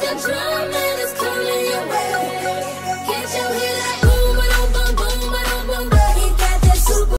the truth.